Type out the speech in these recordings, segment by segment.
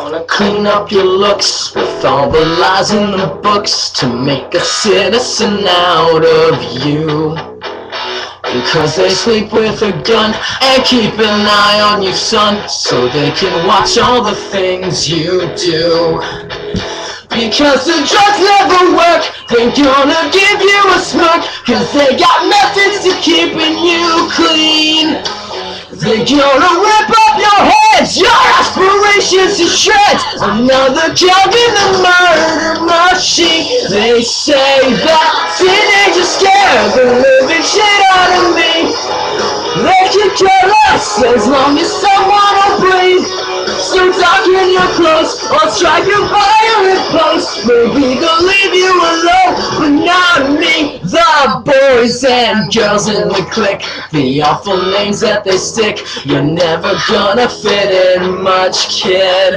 Gonna clean up your looks with all the lies in the books to make a citizen out of you. Because they sleep with a gun and keep an eye on you, son, so they can watch all the things you do. Because the drugs never work, they're gonna give you a smirk, cause they got methods to keeping you clean. They're gonna rip up your heads, your aspirations to shreds. Another cog in the murder machine. They say that teenagers scare the living shit out of me. They can care less as long as someone will breathe. So talking your close or strike a violent post. Boys and girls in the clique, the awful names that they stick. You're never gonna fit in much, kid.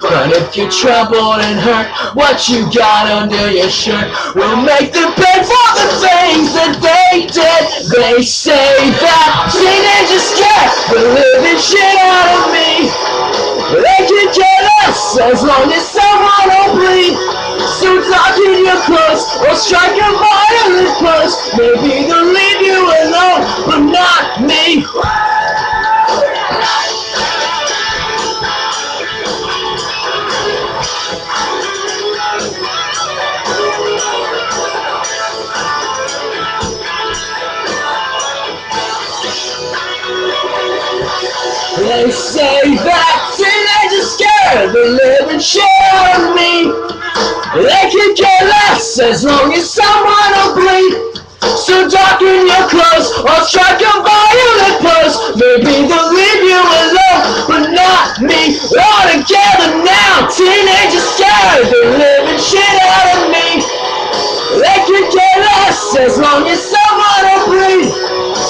But if you're troubled and hurt, what you got under your shirt will make them pay for the things that they did. They say that teenagers scare the living shit out of me. They can care less as long as someone Maybe they'll leave you alone, but not me. They say that teenagers scare the living shit out of me. They can care less as long as someone will bleed. Or strike a violent pose. Maybe they'll leave you alone, but not me. All together now, teenagers scare the living shit out of me. They can care us as long as someone will bleed.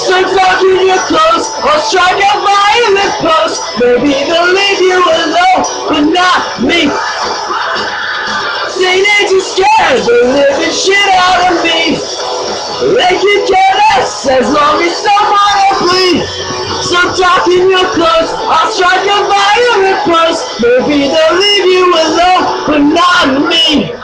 So darken your clothes or strike a violent pose. Maybe they'll leave you alone, but not me. Teenagers scare the living shit out of me. Talk in your clothes, I'll strike a violent pose. Maybe they'll leave you alone, but not me.